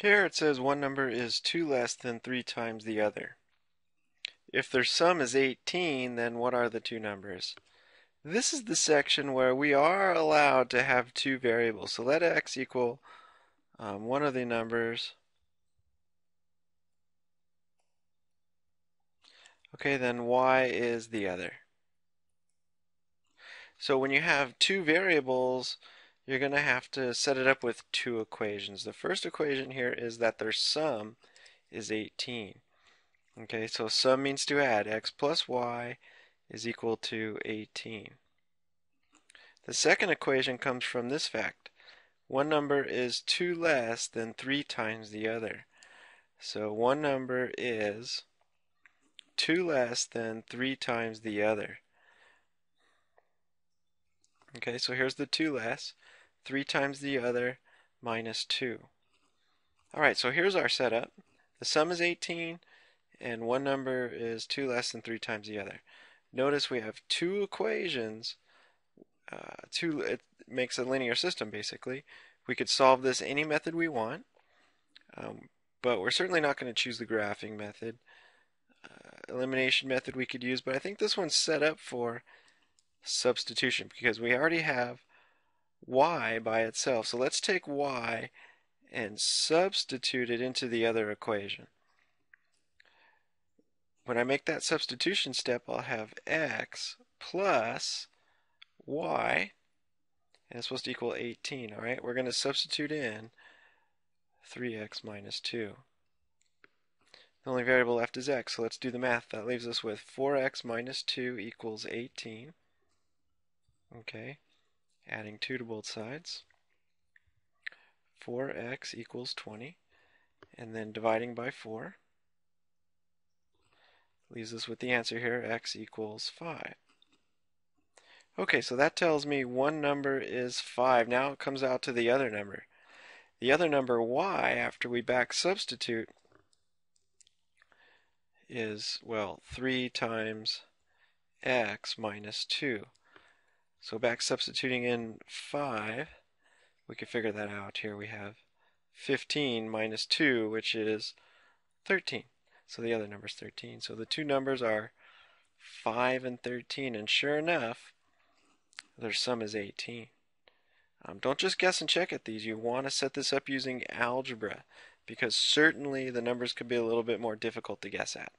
Here it says one number is 2 less than 3 times the other. If their sum is 18, then what are the two numbers? This is the section where we are allowed to have two variables. So let x equal um, one of the numbers. Okay, then y is the other. So when you have two variables, you're going to have to set it up with two equations. The first equation here is that their sum is 18. Okay, so sum means to add. x plus y is equal to 18. The second equation comes from this fact. One number is 2 less than 3 times the other. So one number is 2 less than 3 times the other. Okay, so here's the 2 less. 3 times the other minus 2. Alright, so here's our setup. The sum is 18, and one number is 2 less than 3 times the other. Notice we have two equations. Uh, two, it makes a linear system, basically. We could solve this any method we want, um, but we're certainly not going to choose the graphing method. Uh, elimination method we could use, but I think this one's set up for substitution because we already have y by itself. So let's take y and substitute it into the other equation. When I make that substitution step, I'll have x plus y, and it's supposed to equal 18, all right? We're going to substitute in 3x minus 2. The only variable left is x, so let's do the math. That leaves us with 4x minus 2 equals 18. Okay, adding 2 to both sides. 4x equals 20, and then dividing by 4 leaves us with the answer here, x equals 5. Okay, so that tells me one number is 5. Now it comes out to the other number. The other number, y, after we back substitute, is, well, 3 times x minus 2. So back substituting in 5, we can figure that out. Here we have 15 minus 2, which is 13. So the other number is 13. So the two numbers are 5 and 13. And sure enough, their sum is 18. Um, don't just guess and check at these. You want to set this up using algebra because certainly the numbers could be a little bit more difficult to guess at.